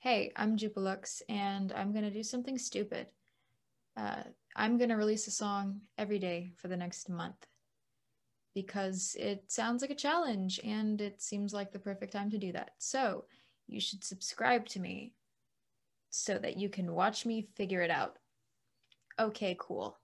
hey, I'm Jupiluxe and I'm going to do something stupid. Uh, I'm going to release a song every day for the next month because it sounds like a challenge and it seems like the perfect time to do that. So you should subscribe to me so that you can watch me figure it out. Okay, cool.